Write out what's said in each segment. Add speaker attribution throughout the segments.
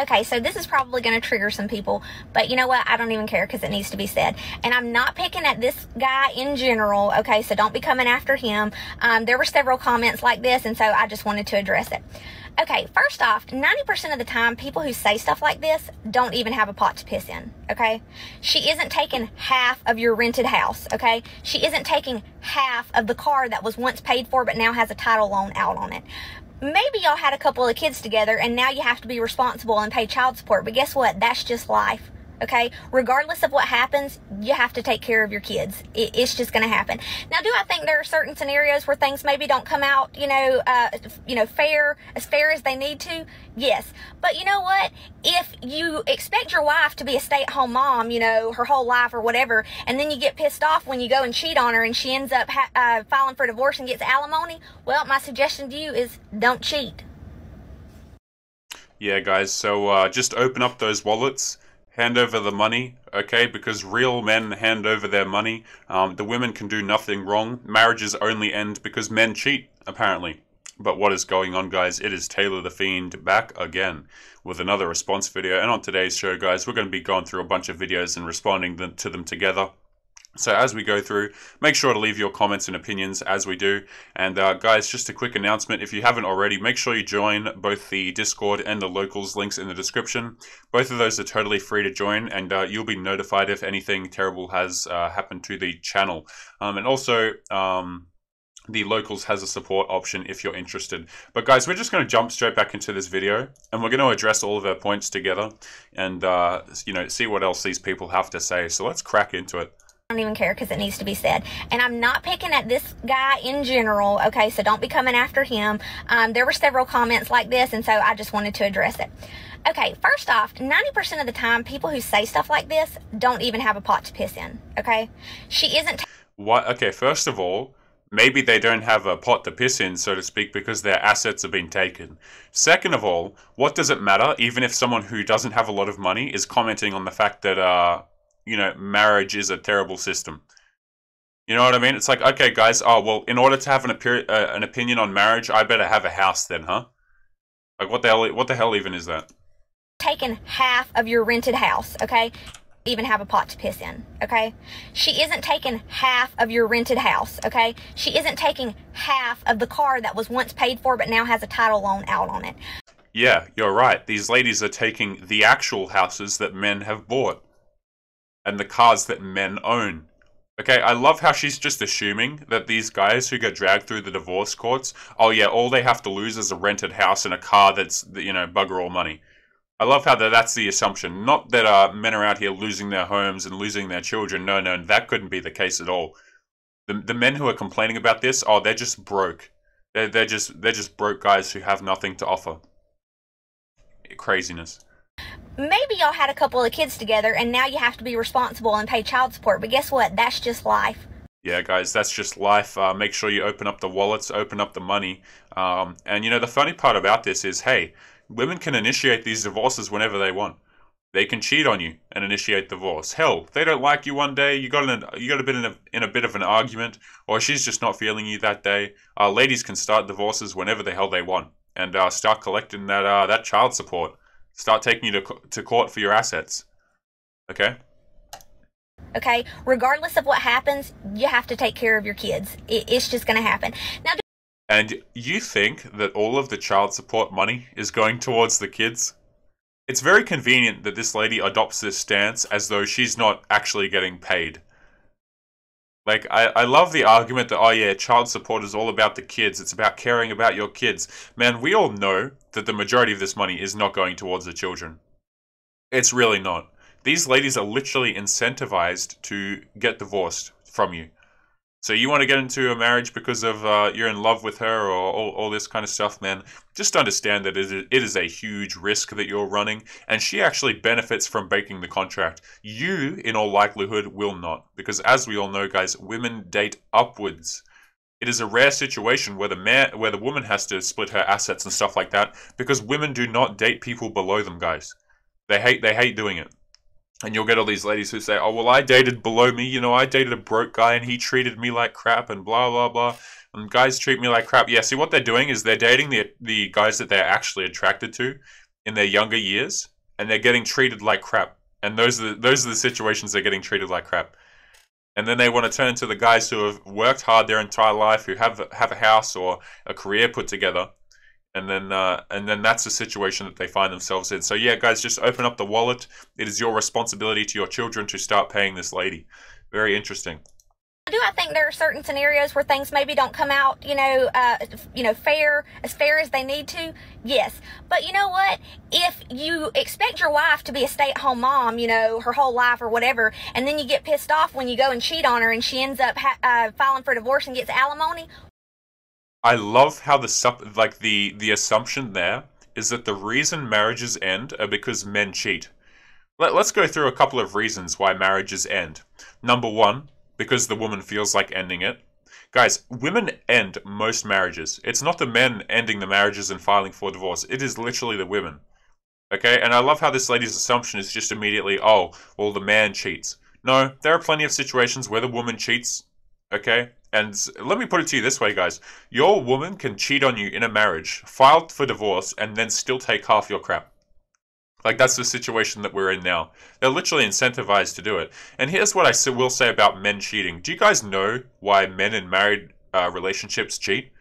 Speaker 1: Okay, so this is probably going to trigger some people, but you know what? I don't even care because it needs to be said. And I'm not picking at this guy in general, okay? So don't be coming after him. Um, there were several comments like this, and so I just wanted to address it. Okay, first off, 90% of the time, people who say stuff like this don't even have a pot to piss in, okay? She isn't taking half of your rented house, okay? She isn't taking half of the car that was once paid for but now has a title loan out on it maybe y'all had a couple of kids together and now you have to be responsible and pay child support. But guess what? That's just life. Okay. Regardless of what happens, you have to take care of your kids. It, it's just going to happen. Now, do I think there are certain scenarios where things maybe don't come out, you know, uh, you know, fair, as fair as they need to? Yes. But you know what? If you expect your wife to be a stay at home mom, you know, her whole life or whatever, and then you get pissed off when you go and cheat on her and she ends up ha- uh, filing for divorce and gets alimony, well, my suggestion to you is don't cheat.
Speaker 2: Yeah, guys. So uh, just open up those wallets hand over the money, okay? Because real men hand over their money. Um, the women can do nothing wrong. Marriages only end because men cheat, apparently. But what is going on, guys? It is Taylor the Fiend back again with another response video. And on today's show, guys, we're going to be going through a bunch of videos and responding to them together. So as we go through, make sure to leave your comments and opinions as we do. And uh, guys, just a quick announcement. If you haven't already, make sure you join both the Discord and the locals links in the description. Both of those are totally free to join and uh, you'll be notified if anything terrible has uh, happened to the channel. Um, and also, um, the locals has a support option if you're interested. But guys, we're just going to jump straight back into this video and we're going to address all of our points together and, uh, you know, see what else these people have to say. So let's crack into it
Speaker 1: don't even care because it needs to be said. And I'm not picking at this guy in general, okay? So don't be coming after him. Um, there were several comments like this, and so I just wanted to address it. Okay, first off, 90% of the time, people who say stuff like this don't even have a pot to piss in, okay? She isn't.
Speaker 2: what? Okay, first of all, maybe they don't have a pot to piss in, so to speak, because their assets have been taken. Second of all, what does it matter, even if someone who doesn't have a lot of money is commenting on the fact that, uh, you know, marriage is a terrible system. You know what I mean? It's like, okay, guys, oh, well, in order to have an, uh, an opinion on marriage, I better have a house then, huh? Like, what the hell, what the hell even is that?
Speaker 1: Taking half of your rented house, okay? Even have a pot to piss in, okay? She isn't taking half of your rented house, okay? She isn't taking half of the car that was once paid for but now has a title loan out on it.
Speaker 2: Yeah, you're right. These ladies are taking the actual houses that men have bought and the cars that men own. Okay, I love how she's just assuming that these guys who get dragged through the divorce courts, oh yeah, all they have to lose is a rented house and a car that's, you know, bugger all money. I love how that that's the assumption. Not that uh, men are out here losing their homes and losing their children. No, no, that couldn't be the case at all. The, the men who are complaining about this, oh, they're just broke. They're, they're just they're just broke guys who have nothing to offer. Craziness
Speaker 1: maybe y'all had a couple of kids together and now you have to be responsible and pay child support. But guess what? That's just life.
Speaker 2: Yeah, guys, that's just life. Uh, make sure you open up the wallets, open up the money. Um, and you know, the funny part about this is, hey, women can initiate these divorces whenever they want. They can cheat on you and initiate divorce. Hell, they don't like you one day. You got in a, you got a bit in a, in a bit of an argument, or she's just not feeling you that day. Uh, ladies can start divorces whenever the hell they want and uh, start collecting that uh, that child support start taking you to, to court for your assets. Okay?
Speaker 1: Okay? Regardless of what happens, you have to take care of your kids. It, it's just going to happen. Now,
Speaker 2: and you think that all of the child support money is going towards the kids? It's very convenient that this lady adopts this stance as though she's not actually getting paid. Like, I, I love the argument that, oh yeah, child support is all about the kids. It's about caring about your kids. Man, we all know that the majority of this money is not going towards the children. It's really not. These ladies are literally incentivized to get divorced from you. So you want to get into a marriage because of uh, you're in love with her or all, all this kind of stuff, man. Just understand that it is a huge risk that you're running, and she actually benefits from breaking the contract. You, in all likelihood, will not, because as we all know, guys, women date upwards. It is a rare situation where the man, where the woman has to split her assets and stuff like that, because women do not date people below them, guys. They hate they hate doing it. And you'll get all these ladies who say, oh, well, I dated below me. You know, I dated a broke guy and he treated me like crap and blah, blah, blah. And guys treat me like crap. Yeah, see, what they're doing is they're dating the, the guys that they're actually attracted to. in their younger years and they're getting treated like crap. And those are the, those are the situations they're getting treated like crap. And then they want to turn to the guys who have worked hard their entire life, who have have a house or a career put together, and then uh, and then that's the situation that they find themselves in. So yeah, guys, just open up the wallet. It is your responsibility to your children to start paying this lady. Very interesting
Speaker 1: do I think there are certain scenarios where things maybe don't come out, you know, uh, you know, fair as fair as they need to? Yes, but you know what? If you expect your wife to be a stay-at-home mom, you know, her whole life or whatever, and then you get pissed off when you go and cheat on her, and she ends up uh, filing for divorce and gets alimony.
Speaker 2: I love how the sup- like the the assumption there is that the reason marriages end are because men cheat. Let, let's go through a couple of reasons why marriages end. Number one, because the woman feels like ending it. Guys, women end most marriages. It's not the men ending the marriages and filing for divorce. It is literally the women. Okay? And I love how this lady's assumption is just immediately, oh, well, the man cheats. No, there are plenty of situations where the woman cheats. Okay? And let me put it to you this way, guys. Your woman can cheat on you in a marriage, file for divorce, and then still take half your crap. Like that's the situation that we're in now. They're literally incentivized to do it. And here's what I will say about men cheating. Do you guys know why men in married uh, relationships cheat?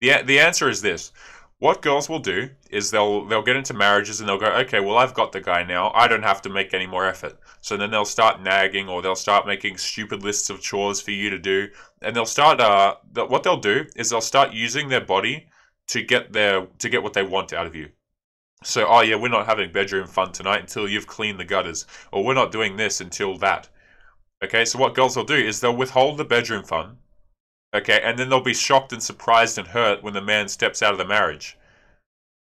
Speaker 2: The the answer is this. What girls will do is they'll they'll get into marriages and they'll go, okay, well I've got the guy now. I don't have to make any more effort. So then they'll start nagging or they'll start making stupid lists of chores for you to do, and they'll start. Uh, what they'll do is they'll start using their body to get their to get what they want out of you. So, oh yeah, we're not having bedroom fun tonight until you've cleaned the gutters, or we're not doing this until that. Okay, so what girls will do is they'll withhold the bedroom fun, okay, and then they'll be shocked and surprised and hurt when the man steps out of the marriage.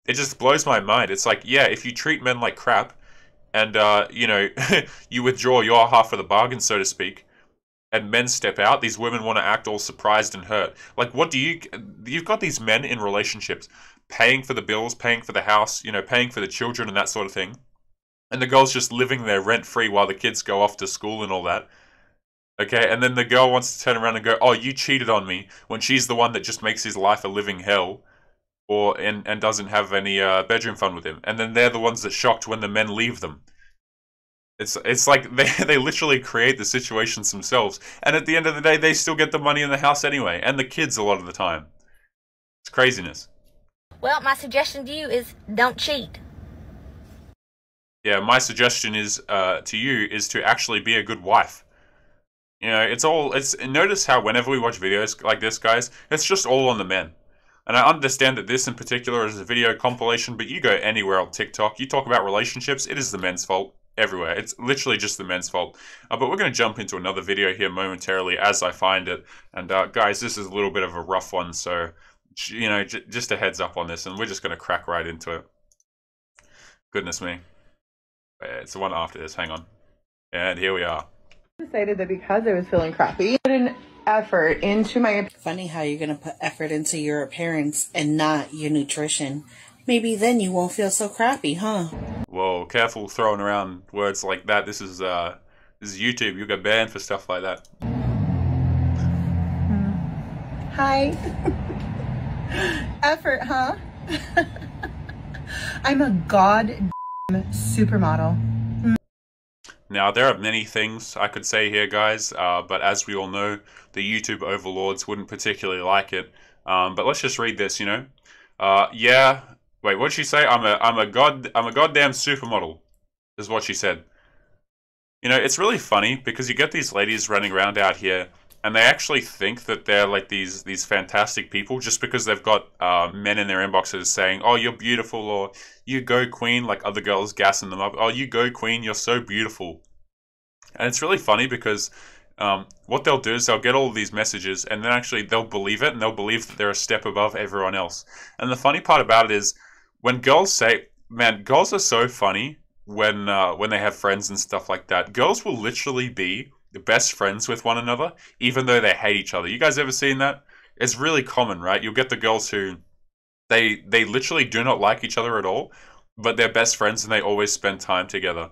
Speaker 2: It just blows my mind. It's like, yeah, if you treat men like crap, and uh, you know, you withdraw your half of the bargain, so to speak, and men step out, these women want to act all surprised and hurt. Like, what do you? You've got these men in relationships paying for the bills, paying for the house, you know, paying for the children and that sort of thing. And the girl's just living there rent free while the kids go off to school and all that. Okay, and then the girl wants to turn around and go, "Oh, you cheated on me," when she's the one that just makes his life a living hell, or and and doesn't have any uh, bedroom fun with him. And then they're the ones that shocked when the men leave them. It's it's like they they literally create the situations themselves, and at the end of the day, they still get the money in the house anyway, and the kids a lot of the time. It's craziness.
Speaker 1: Well, my suggestion to you is don't cheat.
Speaker 2: Yeah, my suggestion is uh, to you is to actually be a good wife. You know, it's all it's notice how whenever we watch videos like this, guys, it's just all on the men. And I understand that this in particular is a video compilation, but you go anywhere on TikTok, you talk about relationships, it is the men's fault everywhere. It's literally just the men's fault. Uh, but we're going to jump into another video here momentarily as I find it. And uh, guys, this is a little bit of a rough one, so you know, just a heads up on this, and we're just going to crack right into it. Goodness me. It's the one after this. Hang on. And here we are.
Speaker 3: Decided that because I was feeling crappy, put an effort into my.
Speaker 4: Funny how you're going to put effort into your appearance and not your nutrition. Maybe then you won't feel so crappy, huh?
Speaker 2: Whoa, careful throwing around words like that. This is uh, this is YouTube. You'll get banned for stuff like that.
Speaker 3: Hi. Effort, huh? I'm a god supermodel.
Speaker 2: Now, there are many things I could say here, guys, uh, but as we all know, the YouTube overlords wouldn't particularly like it. Um, but let's just read this, you know. Uh, yeah. Wait, what'd she say? I'm a, I'm a god, I'm a goddamn supermodel, is what she said. You know, it's really funny because you get these ladies running around out here and they actually think that they're like these these fantastic people just because they've got uh, men in their inboxes saying, "Oh, you're beautiful," or "You go, Queen," like other girls gassing them up. "Oh, you go, Queen! You're so beautiful." And it's really funny because um, what they'll do is they'll get all these messages, and then actually they'll believe it, and they'll believe that they're a step above everyone else. And the funny part about it is when girls say, "Man, girls are so funny." When uh, when they have friends and stuff like that, girls will literally be best friends with one another, even though they hate each other. You guys ever seen that? It's really common, right? You'll get the girls who they they literally do not like each other at all, but they're best friends and they always spend time together.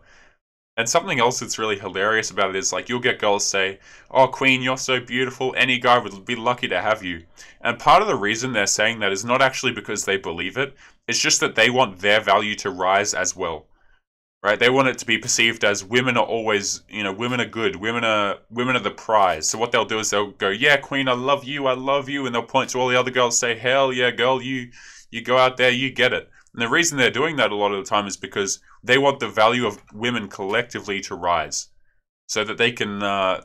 Speaker 2: And something else that's really hilarious about it is like you'll get girls say, "Oh, Queen, you're so beautiful. Any guy would be lucky to have you." And part of the reason they're saying that is not actually because they believe it. It's just that they want their value to rise as well. Right? They want it to be perceived as women are always, you know, women are good, women are women are the prize. So what they'll do is they'll go, "Yeah, queen, I love you, I love you," and they'll point to all the other girls, say, "Hell yeah, girl, you you go out there, you get it." And the reason they're doing that a lot of the time is because they want the value of women collectively to rise, so that they can, uh,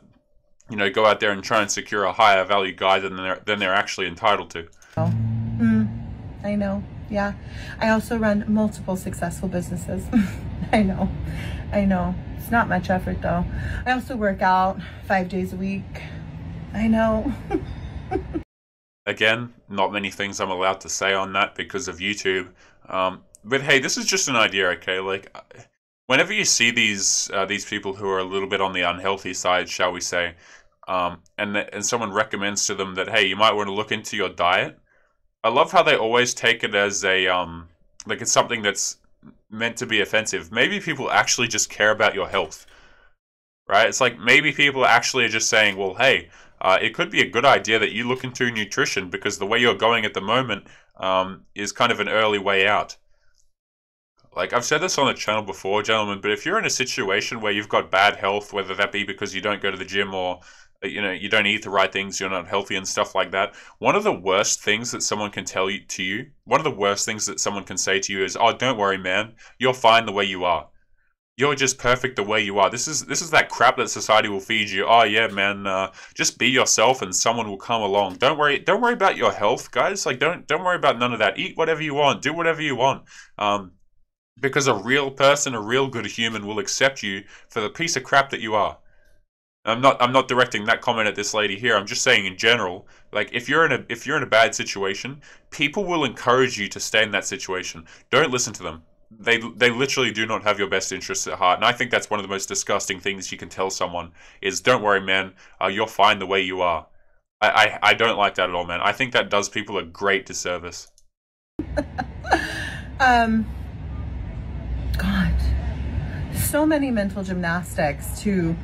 Speaker 2: you know, go out there and try and secure a higher value guy than they're than they're actually entitled to. Oh.
Speaker 3: Mm, I know. Yeah. I also run multiple successful businesses. I know. I know. It's not much effort though. I also work out five days a week. I know.
Speaker 2: Again, not many things I'm allowed to say on that because of YouTube. Um, but hey, this is just an idea, okay? Like, whenever you see these uh, these people who are a little bit on the unhealthy side, shall we say, um, and and someone recommends to them that hey, you might want to look into your diet. I love how they always take it as a um, like it's something that's meant to be offensive. Maybe people actually just care about your health, right? It's like maybe people actually are just saying, well, hey, uh, it could be a good idea that you look into nutrition because the way you're going at the moment um, is kind of an early way out. Like I've said this on the channel before, gentlemen, but if you're in a situation where you've got bad health, whether that be because you don't go to the gym or you know you don't eat the right things, you're not healthy and stuff like that, one of the worst things that someone can tell you to you, one of the worst things that someone can say to you is, "Oh, don't worry, man, you're fine the way you are." you're just perfect the way you are. This is this is that crap that society will feed you. Oh yeah, man, uh, just be yourself and someone will come along. Don't worry, don't worry about your health, guys. Like don't don't worry about none of that. Eat whatever you want, do whatever you want. Um, because a real person, a real good human, will accept you for the piece of crap that you are. I'm not I'm not directing that comment at this lady here. I'm just saying in general, like if you're in a if you're in a bad situation, people will encourage you to stay in that situation. Don't listen to them they they literally do not have your best interests at heart, and I think that's one of the most disgusting things you can tell someone is, "Don't worry, man, uh, you're fine the way you are." I, I I don't like that at all, man. I think that does people a great disservice.
Speaker 3: um, God, so many mental gymnastics to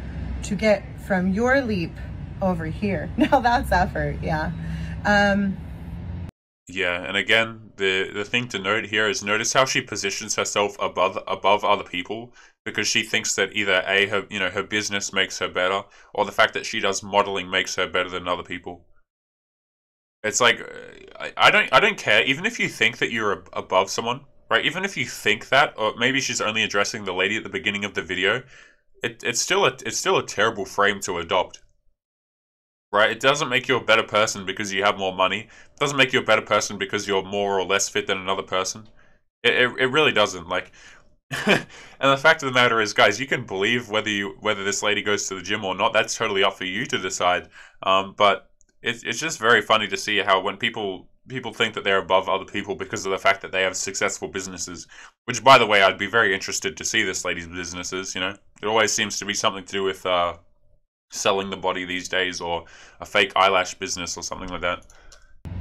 Speaker 3: to get from your leap over here. Now that's effort, yeah. Um,
Speaker 2: yeah, and again, the the thing to note here is notice how she positions herself above above other people because she thinks that either a her you know her business makes her better or the fact that she does modeling makes her better than other people. It's like I, I don't I don't care even if you think that you're above someone, right? Even if you think that, or maybe she's only addressing the lady at the beginning of the video, it, it's still a it's still a terrible frame to adopt right? It doesn't make you a better person because you have more money. It doesn't make you a better person because you're more or less fit than another person. It, it, it really doesn't. Like, and the fact of the matter is, guys, you can believe whether you whether this lady goes to the gym or not. That's totally up for you to decide. Um, but it's it's just very funny to see how when people people think that they're above other people because of the fact that they have successful businesses. Which, by the way, I'd be very interested to see this lady's businesses. You know, it always seems to be something to do with uh, selling the body these days or a fake eyelash business or something like that?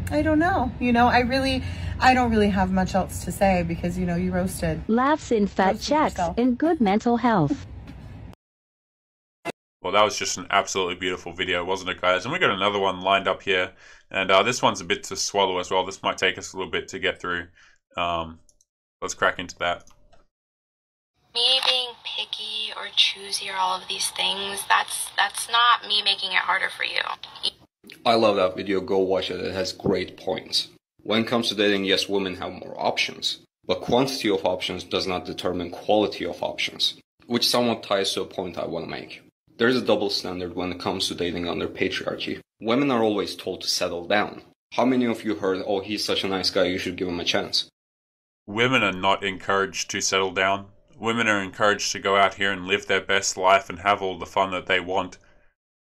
Speaker 3: I don't know. You know, I really, I don't really have much else to say because, you know, you roasted.
Speaker 5: Laughs in fat checks and good mental health.
Speaker 2: Well, that was just an absolutely beautiful video, wasn't it, guys? And we got another one lined up here. And uh, this one's a bit to swallow as well. This might take us a little bit to get through. Um, let's crack into that
Speaker 6: me being picky or choosy or all of these things, that's that's not me making it harder for you.
Speaker 7: I love that video. Go watch it. It has great points. When it comes to dating, yes, women have more options, but quantity of options does not determine quality of options, which somewhat ties to a point I want to make. There is a double standard when it comes to dating under patriarchy. Women are always told to settle down. How many of you heard, oh, he's such a nice guy, you should give him a chance?
Speaker 2: Women are not encouraged to settle down women are encouraged to go out here and live their best life and have all the fun that they want.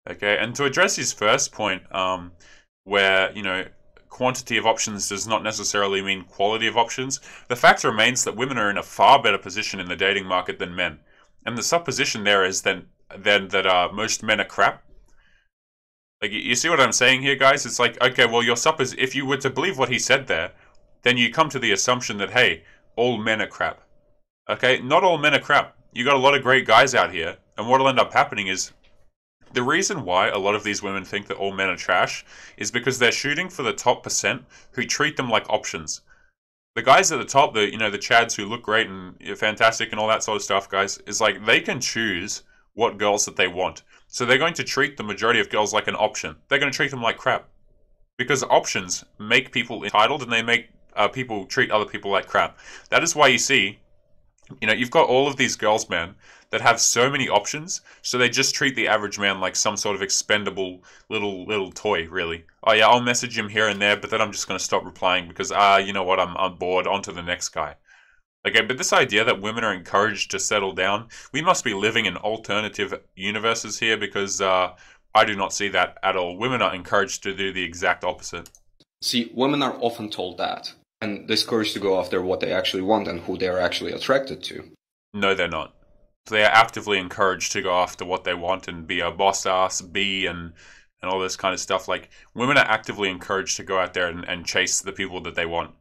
Speaker 2: Okay, and to address his first point, um, where you know quantity of options does not necessarily mean quality of options, the fact remains that women are in a far better position in the dating market than men, and the supposition there is then then that uh, most men are crap. Like you see what I'm saying here, guys? It's like okay, well, your suppos if you were to believe what he said there, then you come to the assumption that hey, all men are crap. Okay, not all men are crap. You got a lot of great guys out here, and what'll end up happening is the reason why a lot of these women think that all men are trash is because they're shooting for the top percent who treat them like options. The guys at the top, the you know the Chads who look great and fantastic and all that sort of stuff, guys, is like they can choose what girls that they want. So they're going to treat the majority of girls like an option. They're going to treat them like crap because options make people entitled and they make uh, people treat other people like crap. That is why you see, you know, you've got all of these girls, man, that have so many options, so they just treat the average man like some sort of expendable little little toy, really. Oh yeah, I'll message him here and there, but then I'm just going to stop replying because ah, uh, you know what, I'm I'm bored. On to the next guy. Okay, but this idea that women are encouraged to settle down, we must be living in alternative universes here because uh, I do not see that at all. Women are encouraged to do the exact opposite.
Speaker 7: See, women are often told that and discouraged to go after what they actually want and who they are actually attracted to.
Speaker 2: No, they're not they are actively encouraged to go after what they want and be a boss ass be and and all this kind of stuff. Like women are actively encouraged to go out there and, and chase the people that they want.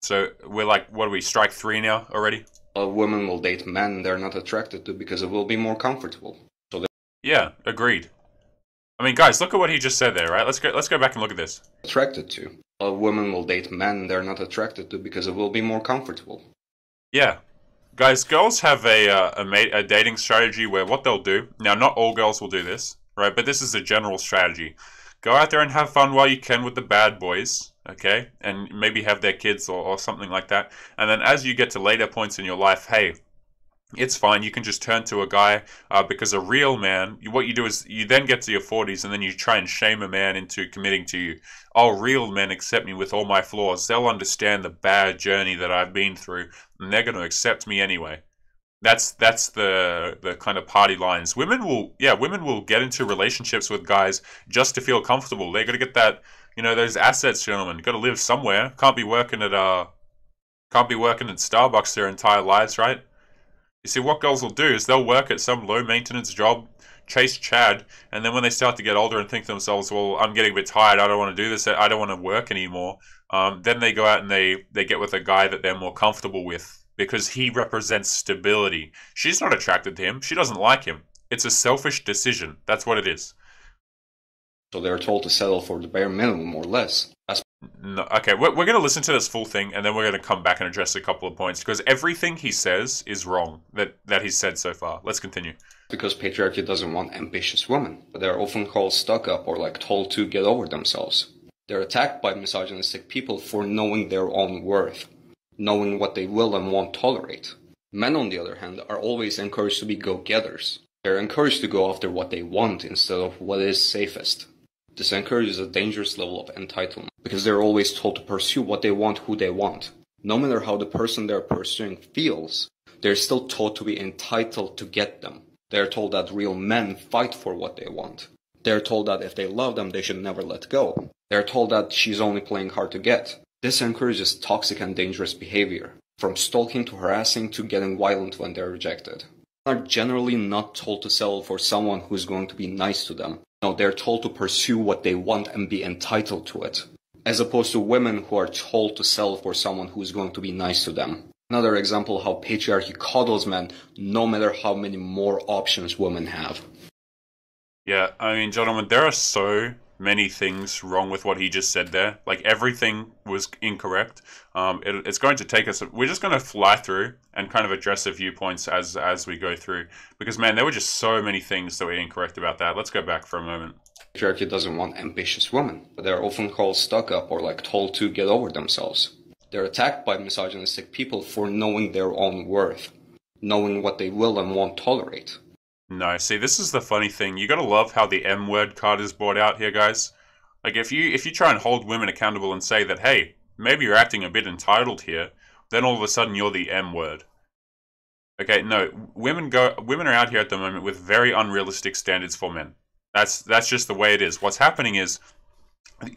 Speaker 2: So we're like, what are we? Strike three now already.
Speaker 7: A woman will date men they're not attracted to because it will be more comfortable. So
Speaker 2: yeah, agreed. I mean, guys, look at what he just said there, right? Let's go. Let's go back and look at this.
Speaker 7: Attracted to a woman will date men they're not attracted to because it will be more comfortable.
Speaker 2: Yeah, Guys, girls have a, uh, a, a, a dating strategy where what they'll do, now not all girls will do this, right, but this is a general strategy. Go out there and have fun while you can with the bad boys, okay, and maybe have their kids or, or something like that. And then as you get to later points in your life, hey, it's fine. You can just turn to a guy uh, because a real man, what you do is you then get to your 40s and then you try and shame a man into committing to you. Oh, real men accept me with all my flaws. They'll understand the bad journey that I've been through and they're going to accept me anyway. That's that's the the kind of party lines. Women will yeah, women will get into relationships with guys just to feel comfortable. They got to get that, you know, those assets, gentlemen. Got to live somewhere. Can't be working at uh can't be working at Starbucks their entire lives, right? You see, what girls will do is they'll work at some low maintenance job, chase Chad, and then when they start to get older and think to themselves, well, I'm getting a bit tired, I don't want to do this, I don't want to work anymore, um, then they go out and they, they get with a guy that they're more comfortable with because he represents stability. She's not attracted to him, she doesn't like him. It's a selfish decision. That's what it is.
Speaker 7: So they're told to settle for the bare minimum or less. That's
Speaker 2: no, okay, we're, we're going to listen to this full thing, and then we're going to come back and address a couple of points because everything he says is wrong that that he's said so far. Let's continue.
Speaker 7: Because patriarchy doesn't want ambitious women, but they're often called stuck up or like told to get over themselves. They're attacked by misogynistic people for knowing their own worth, knowing what they will and won't tolerate. Men, on the other hand, are always encouraged to be go-getters. They're encouraged to go after what they want instead of what is safest. This encourages a dangerous level of entitlement because they're always told to pursue what they want, who they want. No matter how the person they're pursuing feels, they're still taught to be entitled to get them. They're told that real men fight for what they want. They're told that if they love them, they should never let go. They're told that she's only playing hard to get. This encourages toxic and dangerous behavior, from stalking to harassing to getting violent when they're rejected. Are generally not told to settle for someone who's going to be nice to them, no, they're told to pursue what they want and be entitled to it, as opposed to women who are told to settle for someone who is going to be nice to them. Another example how patriarchy coddles men no matter how many more options women have.
Speaker 2: Yeah, I mean, gentlemen, there are so many things wrong with what he just said there. Like everything was incorrect. Um, it, it's going to take us. We're just going to fly through and kind of address a few points as as we go through. Because man, there were just so many things that were incorrect about that. Let's go back for a moment.
Speaker 7: Patriarchy doesn't want ambitious women, but they're often called stuck up or like told to get over themselves. They're attacked by misogynistic people for knowing their own worth, knowing what they will and won't tolerate.
Speaker 2: No, see, this is the funny thing. You gotta love how the M word card is brought out here, guys. Like, if you if you try and hold women accountable and say that, hey, maybe you're acting a bit entitled here, then all of a sudden you're the M word. Okay, no, women go women are out here at the moment with very unrealistic standards for men. That's that's just the way it is. What's happening is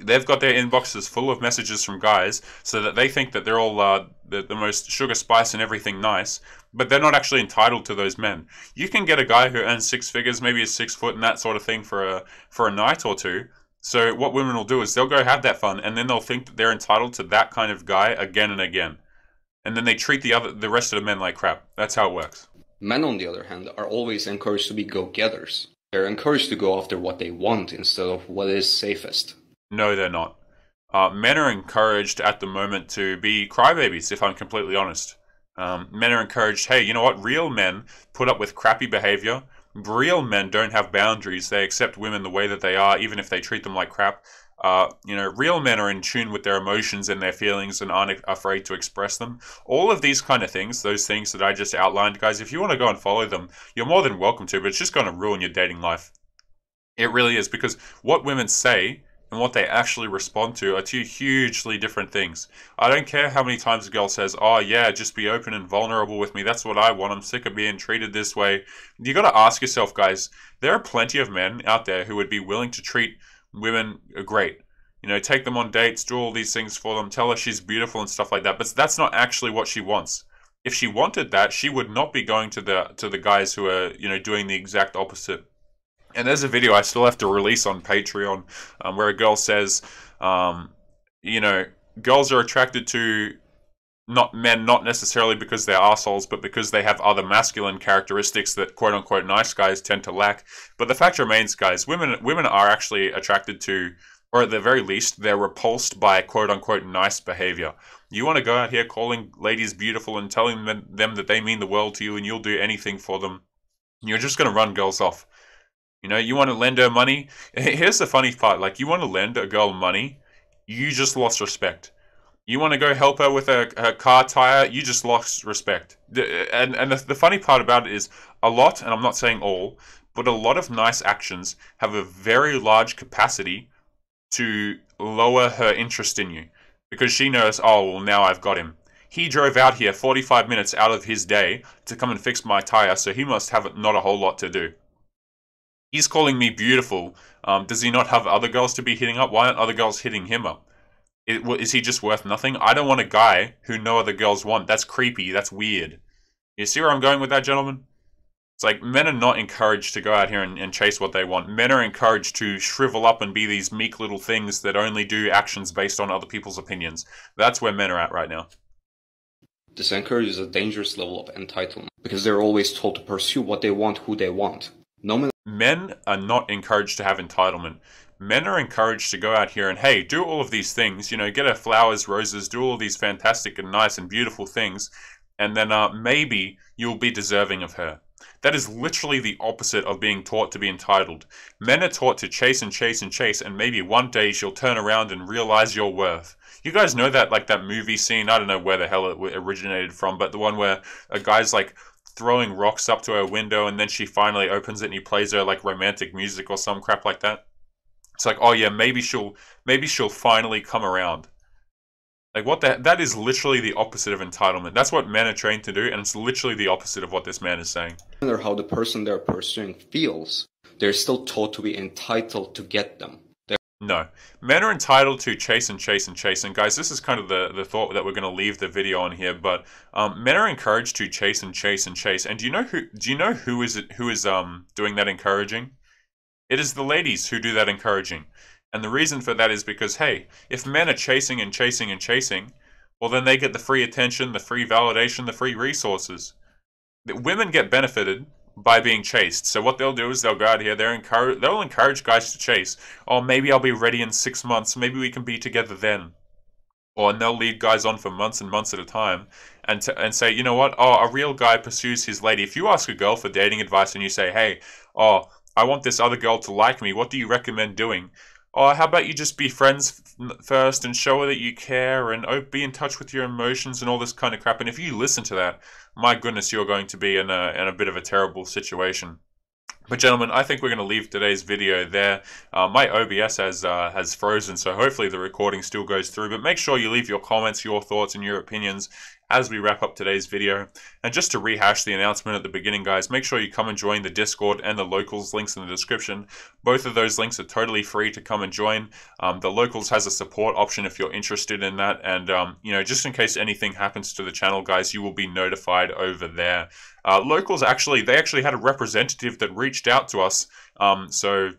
Speaker 2: they've got their inboxes full of messages from guys so that they think that they're all uh, the, the most sugar spice and everything nice but they're not actually entitled to those men. You can get a guy who earns six figures maybe a six foot and that sort of thing for a for a night or two. So what women will do is they'll go have that fun and then they'll think that they're entitled to that kind of guy again and again. And then they treat the other the rest of the men like crap. That's how it works.
Speaker 7: Men on the other hand are always encouraged to be go-getters. They're encouraged to go after what they want instead of what is safest
Speaker 2: no, they're not. uh, men are encouraged at the moment to be crybabies, if I'm completely honest. Um, men are encouraged, hey, you know what? Real men put up with crappy behavior. Real men don't have boundaries. They accept women the way that they are, even if they treat them like crap. Uh, you know, real men are in tune with their emotions and their feelings and aren't afraid to express them. All of these kind of things, those things that I just outlined, guys, if you want to go and follow them, you're more than welcome to, but it's just going to ruin your dating life. It really is, because what women say and what they actually respond to are two hugely different things. I don't care how many times a girl says, Oh, yeah, just be open and vulnerable with me. That's what I want. I'm sick of being treated this way. You got to ask yourself, guys, there are plenty of men out there who would be willing to treat women great. You know, take them on dates, do all these things for them, tell her she's beautiful and stuff like that. But that's not actually what she wants. If she wanted that, she would not be going to the to the guys who are, you know, doing the exact opposite. And there's a video I still have to release on Patreon um, where a girl says, um, you know, girls are attracted to not men not necessarily because they're assholes, but because they have other masculine characteristics that quote unquote nice guys tend to lack. But the fact remains, guys, women women are actually attracted to, or at the very least, they're repulsed by quote unquote nice behavior. You want to go out here calling ladies beautiful and telling them, them that they mean the world to you and you'll do anything for them. You're just going to run girls off. You know, you want to lend her money. Here's the funny part: like, you want to lend a girl money, you just lost respect you want to go help her with her car tire, you just lost respect. And, and the, the funny part about it is a lot, and I'm not saying all, but a lot of nice actions have a very large capacity to lower her interest in you. Because she knows, oh, well, now I've got him. He drove out here 45 minutes out of his day to come and fix my tire, so he must have not a whole lot to do. He's calling me beautiful. Um, does he not have other girls to be hitting up? Why aren't other girls hitting him up? Is he just worth nothing? I don't want a guy who no other girls want. That's creepy. That's weird. You see where I'm going with that, gentlemen? It's like men are not encouraged to go out here and, and, chase what they want. Men are encouraged to shrivel up and be these meek little things that only do actions based on other people's opinions. That's where men are at right now.
Speaker 7: This encourages a dangerous level of entitlement because they're always told to pursue what they want, who they want.
Speaker 2: No man- men are not encouraged to have entitlement men are encouraged to go out here and hey, do all of these things. You know, get her flowers, roses, do all these fantastic and nice and beautiful things, and then uh, maybe you'll be deserving of her. That is literally the opposite of being taught to be entitled. Men are taught to chase and chase and chase, and maybe one day she'll turn around and realize your worth. You guys know that, like that movie scene? I don't know where the hell it originated from, but the one where a guy's like throwing rocks up to her window, and then she finally opens it and he plays her like romantic music or some crap like that. It's like, oh yeah, maybe she'll maybe she'll finally come around. Like what that that is literally the opposite of entitlement. That's what men are trained to do, and it's literally the opposite of what this man is saying.
Speaker 7: Matter how the person they're pursuing feels, they're still taught to be entitled to get them.
Speaker 2: No, men are entitled to chase and chase and chase. And guys, this is kind of the, the thought that we're going to leave the video on here. But um, men are encouraged to chase and chase and chase. And do you know who? Do you know who is it? Who is um doing that encouraging? It is the ladies who do that encouraging. And the reason for that is because, hey, if men are chasing and chasing and chasing, well, then they get the free attention, the free validation, the free resources. That women get benefited by being chased. So what they'll do is they'll go out here, they'll encourage, they'll encourage guys to chase. Oh, maybe I'll be ready in six months. Maybe we can be together then. Or and they'll lead guys on for months and months at a time, and and say, you know what? Oh, a real guy pursues his lady. If you ask a girl for dating advice and you say, hey, oh, I want this other girl to like me. What do you recommend doing? Or how about you just be friends first and show her that you care and oh, be in touch with your emotions and all this kind of crap. And if you listen to that, my goodness, you're going to be in a, in a bit of a terrible situation. But gentlemen, I think we're going to leave today's video there. Uh, my OBS has uh, has frozen, so hopefully the recording still goes through. But make sure you leave your comments, your thoughts, and your opinions as we wrap up today's video. And just to rehash the announcement at the beginning, guys, make sure you come and join the Discord and the locals links in the description. Both of those links are totally free to come and join. Um, the locals has a support option if you're interested in that. And, um, you know, just in case anything happens to the channel, guys, you will be notified over there. Uh, locals actually, they actually had a representative that reached out to us. Um, so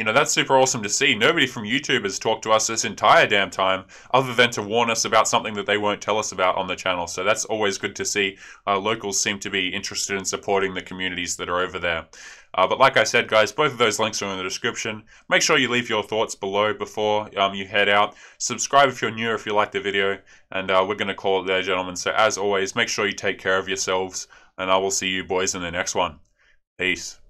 Speaker 2: you know, that's super awesome to see. Nobody from YouTube has talked to us this entire damn time, other than to warn us about something that they won't tell us about on the channel. So that's always good to see. Uh, locals seem to be interested in supporting the communities that are over there. Uh, but like I said, guys, both of those links are in the description. Make sure you leave your thoughts below before um, you head out. Subscribe if you're new, if you like the video, and uh, we're going to call it there, gentlemen. So as always, make sure you take care of yourselves, and I will see you boys in the next one. Peace.